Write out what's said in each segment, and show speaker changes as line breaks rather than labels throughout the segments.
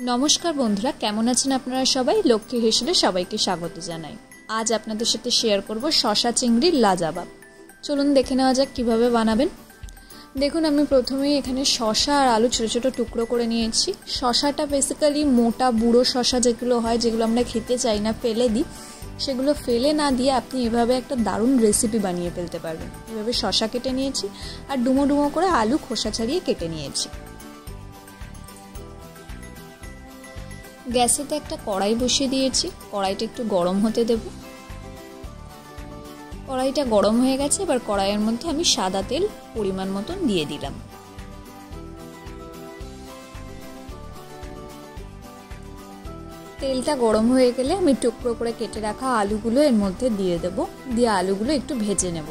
নমস্কার বন্ধুরা, কেমন আছেন আপনারা সবাই? লক্ষ্মী হেসেলে সবাইকে স্বাগত জানাই। আজ আপনাদের সাথে শেয়ার করব শশা চিংড়ির লাজাবাব। চলুন দেখে নেওয়া যাক কীভাবে বানাবেন। দেখুন, আমি প্রথমেই এখানে শশা আর আলু ছোটো ছোটো টুকরো করে নিয়েছি। শশাটা বেসিক্যালি মোটা বুড়ো শশা যেগুলো হয়, যেগুলো আমরা খেতে চাই না, ফেলে দিই। সেগুলো ফেলে না দিয়ে আপনি এভাবে একটা দারুণ রেসিপি বানিয়ে ফেলতে পারবেন। এভাবে শশা কেটে নিয়েছি আর ডুমো ডুমো করে আলু খোসা ছাড়িয়ে কেটে নিয়েছি। গ্যাসেতে একটা কড়াই বসিয়ে দিয়েছি। কড়াইটা একটু গরম হতে দেব। কড়াইটা গরম হয়ে গেছে, এবার কড়াইয়ের মধ্যে আমি সাদা তেল পরিমাণ মতন দিয়ে দিলাম। তেলটা গরম হয়ে গেলে আমি টুকরো করে কেটে রাখা আলুগুলো এর মধ্যে দিয়ে দেব। দিয়ে আলুগুলো একটু ভেজে নেব।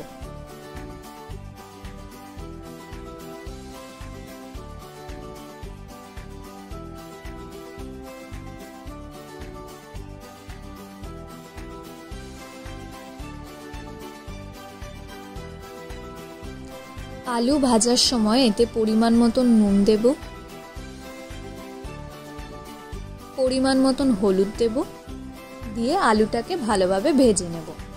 আলু ভাজার সময় এতে পরিমাণ মতন নুন দেব। পরিমাণ মতন হলুদ দেব। দিয়ে আলুটাকে ভালোভাবে ভেজে নেব।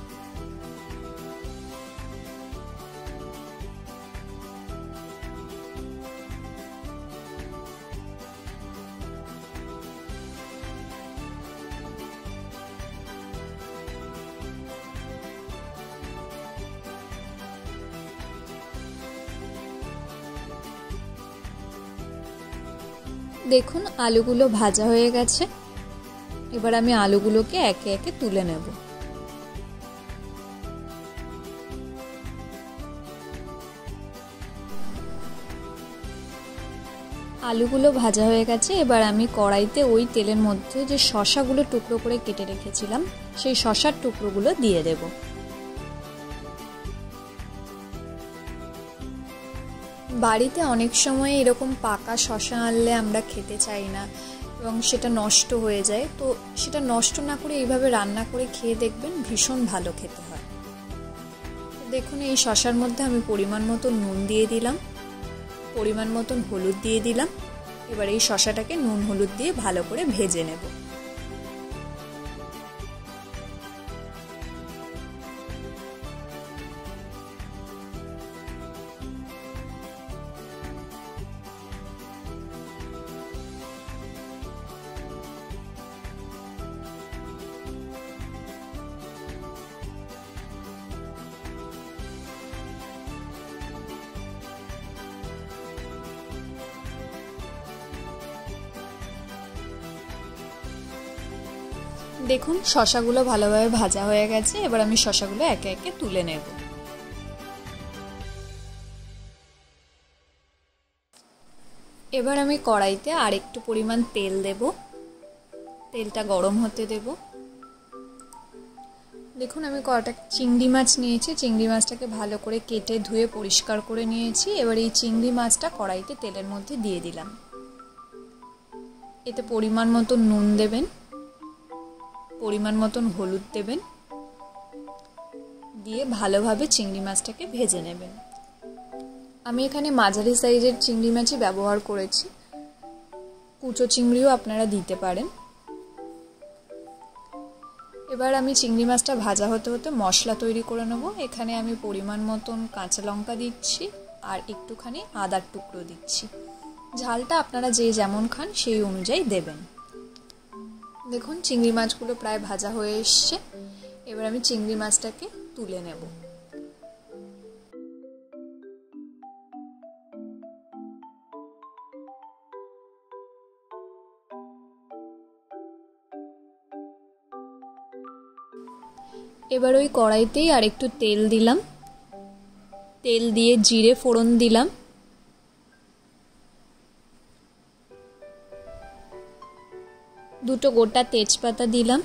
দেখুন, আলুগুলো ভাজা হয়ে গেছে। এবার আমি আলুগুলোকে একে একে তুলে নেব। আলুগুলো ভাজা হয়ে গেছে। এবার আমি কড়াইতে ওই তেলের মধ্যে যে শশাগুলো টুকরো করে কেটে রেখেছিলাম, সেই শশার টুকরোগুলো দিয়ে দেবো। বাড়িতে অনেক সময় এরকম পাকা শশা আনলে আমরা খেতে চাই না এবং সেটা নষ্ট হয়ে যায়। তো সেটা নষ্ট না করে এইভাবে রান্না করে খেয়ে দেখবেন ভীষণ ভালো খেতে হয়। দেখুন, এই শশার মধ্যে আমি পরিমাণ মতো নুন দিয়ে দিলাম। পরিমাণ মতন হলুদ দিয়ে দিলাম। এবার এই শশাটাকে নুন হলুদ দিয়ে ভালো করে ভেজে নেব। দেখুন, শশাগুলো ভালোভাবে ভাজা হয়ে গেছে, এবার আমি শশাগুলো একে একে তুলে নেব। এবার আমি কড়াইতে আর একটু পরিমাণ তেল দেব। তেলটা গরম হতে দেব। দেখুন, আমি কটা চিংড়ি মাছ নিয়েছি, চিংড়ি মাছটাকে ভালো করে কেটে ধুয়ে পরিষ্কার করে নিয়েছি। এবার এই চিংড়ি মাছটা কড়াইতে তেলের মধ্যে দিয়ে দিলাম। এতে পরিমাণ মতো নুন দেবেন। পরিমাণ মতন হলুদ দেবেন। দিয়ে ভালোভাবে চিংড়ি মাছটাকে ভেজে নেবেন। আমি এখানে মাঝারি সাইজের চিংড়ি মাছই ব্যবহার করেছি। কুচো চিংড়িও আপনারা দিতে পারেন। এবার আমি চিংড়ি মাছটা ভাজা হতে হতে মশলা তৈরি করে নেব। এখানে আমি পরিমাণ মতন কাঁচা লঙ্কা দিচ্ছি আর একটুখানি আদার টুকরো দিচ্ছি। ঝালটা আপনারা যে যেমন খান সেই অনুযায়ী দেবেন। দেখুন, চিংড়ি মাছগুলো প্রায় ভাজা হয়ে এসছে। এবার আমি চিংড়ি মাছটাকে তুলে নেব। এবার ওই কড়াইতেই আর একটু তেল দিলাম। তেল দিয়ে জিরে ফোড়ন দিলাম। দুটো গোটা তেজপাতা দিলাম।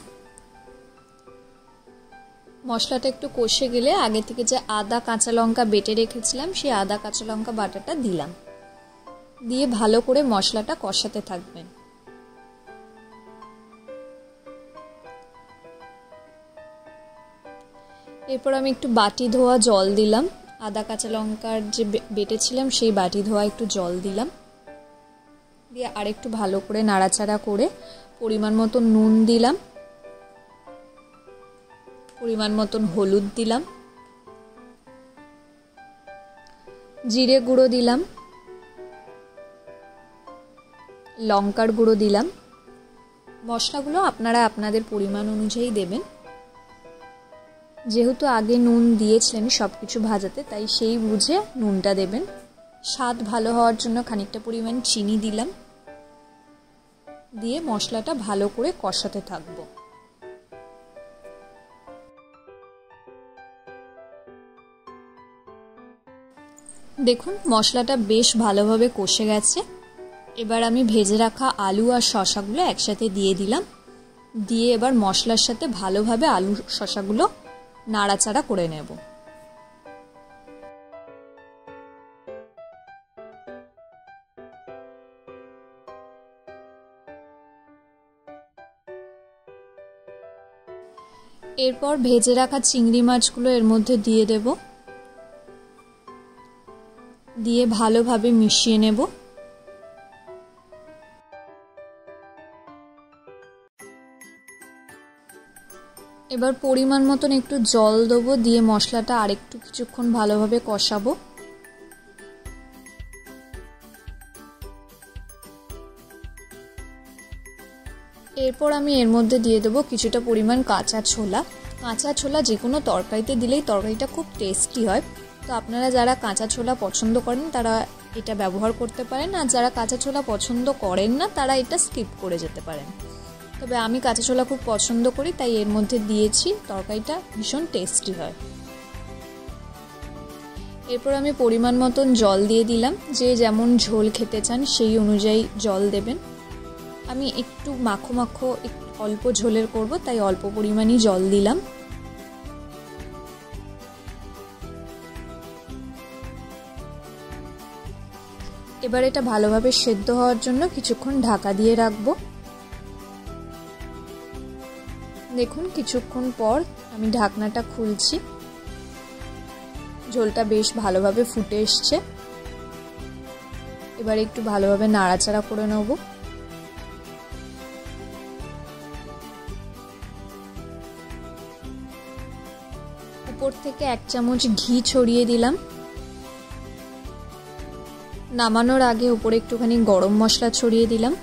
মশলাটা একটু কষে গেলে আগে থেকে যে আদা, কাঁচা লঙ্কা বেটে রেখেছিলাম, সেই আদা, কাঁচা লঙ্কা বাটাটা দিলাম। দিয়ে ভালো করে মশলাটা কষাতে থাকবেন। এরপর আমি একটু বাটি ধোয়া জল দিলাম। আদা, কাঁচা লঙ্কার যে বেটেছিলাম, সেই বাটি ধোয়া একটু জল দিলাম। দিয়ে আরেকটু ভালো করে নাড়াচাড়া করে পরিমাণ মতো নুন দিলাম। পরিমাণ মতন হলুদ দিলাম। জিরে গুঁড়ো দিলাম। লঙ্কার গুঁড়ো দিলাম। মশলাগুলো আপনারা আপনাদের পরিমাণ অনুযায়ী দেবেন। যেহেতু আগে নুন দিয়েছিলেন সব কিছু ভাজাতে, তাই সেই বুঝে নুনটা দেবেন। স্বাদ ভালো হওয়ার জন্য খানিকটা পরিমাণ চিনি দিলাম। দিয়ে মশলাটা ভালো করে কষাতে থাকব। দেখুন, মশলাটা বেশ ভালোভাবে কষে গেছে। এবার আমি ভেজে রাখা আলু আর শশাগুলো একসাথে দিয়ে দিলাম। দিয়ে এবার মশলার সাথে ভালোভাবে আলু শশাগুলো নাড়াচাড়া করে নেব। এরপর ভেজে রাখা চিংড়ি মাছগুলো এর মধ্যে দিয়ে দেব। দিয়ে ভালোভাবে মিশিয়ে নেব। এবার পরিমাণ মতন একটু জল দেবো, দিয়ে মশলাটা আরেকটু কিছুক্ষণ ভালোভাবে কষাবো। এরপর আমি এর মধ্যে দিয়ে দেবো কিছুটা পরিমাণ কাঁচা ছোলা। কাঁচা ছোলা যে কোনো তরকারিতে দিলেই তরকারিটা খুব টেস্টি হয়। তো আপনারা যারা কাঁচা ছোলা পছন্দ করেন, তারা এটা ব্যবহার করতে পারেন। আর যারা কাঁচা ছোলা পছন্দ করেন না, তারা এটা স্কিপ করে যেতে পারেন। তবে আমি কাঁচা ছোলা খুব পছন্দ করি, তাই এর মধ্যে দিয়েছি। তরকারিটা ভীষণ টেস্টি হয়। এরপর আমি পরিমাণ মতন জল দিয়ে দিলাম। যে যেমন ঝোল খেতে চান, সেই অনুযায়ী জল দেবেন। আমি একটু মাখো মাখো অল্প ঝোলের করব, তাই অল্প পরিমাণই জল দিলাম। এবার এটা ভালোভাবে সেদ্ধ হওয়ার জন্য কিছুক্ষণ ঢাকা দিয়ে রাখব। দেখুন, কিছুক্ষণ পর আমি ঢাকনাটা খুলছি। ঝোলটা বেশ ভালোভাবে ফুটে এসছে। এবার একটু ভালোভাবে নাড়াচাড়া করে নেব। উপর থেকে এক চামচ ঘি ছড়িয়ে দিলাম। নামানোর আগে উপরে একটুখানি গরম মশলা ছড়িয়ে দিলাম।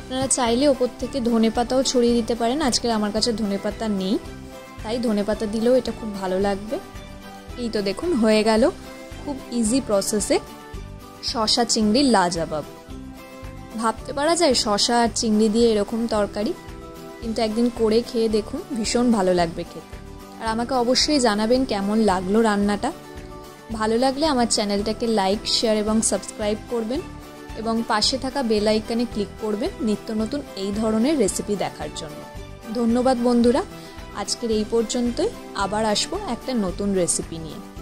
আপনারা চাইলে ওপর থেকে ধনে পাতাও ছড়িয়ে দিতে পারেন। আজকে আমার কাছে ধনে পাতা নেই, তাই ধনে পাতা দিলেও এটা খুব ভালো লাগবে। এই তো দেখুন, হয়ে গেল খুব ইজি প্রসেসে শশা চিংড়ির লাজাবাব ভাবতে পারা যায় শশা আর চিংড়ি দিয়ে এরকম তরকারি। কিন্তু একদিন করে খেয়ে দেখুন, ভীষণ ভালো লাগবে খেতে। আর আমাকে অবশ্যই জানাবেন কেমন লাগল রান্নাটা। ভালো লাগলে আমার চ্যানেলটাকে লাইক, শেয়ার এবং সাবস্ক্রাইব করবেন এবং পাশে থাকা বেল আইকনে ক্লিক করবেন নিত্য নতুন এই ধরনের রেসিপি দেখার জন্য। ধন্যবাদ বন্ধুরা, আজকের এই পর্যন্তই। আবার আসব একটা নতুন রেসিপি নিয়ে।